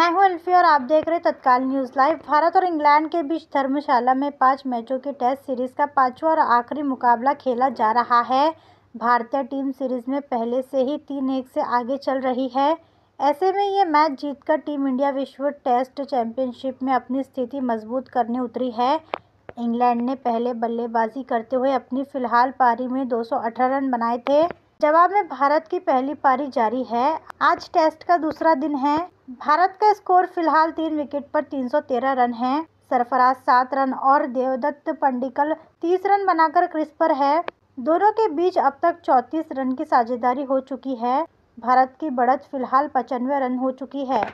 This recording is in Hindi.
मैं हूँ अल्फी और आप देख रहे हैं तत्काल न्यूज़ लाइव। भारत और इंग्लैंड के बीच धर्मशाला में पाँच मैचों की टेस्ट सीरीज़ का पांचवा और आखिरी मुकाबला खेला जा रहा है। भारतीय टीम सीरीज़ में पहले से ही तीन एक से आगे चल रही है। ऐसे में ये मैच जीतकर टीम इंडिया विश्व टेस्ट चैंपियनशिप में अपनी स्थिति मज़बूत करने उतरी है। इंग्लैंड ने पहले बल्लेबाजी करते हुए अपनी फ़िलहाल पारी में दो सौ अठारह रन बनाए थे। जवाब में भारत की पहली पारी जारी है। आज टेस्ट का दूसरा दिन है। भारत का स्कोर फ़िलहाल तीन विकेट पर 313 रन है। सरफराज सात रन और देवदत्त पंडिकल तीस रन बनाकर क्रिस पर है। दोनों के बीच अब तक 34 रन की साझेदारी हो चुकी है। भारत की बढ़त फ़िलहाल पचानवे रन हो चुकी है।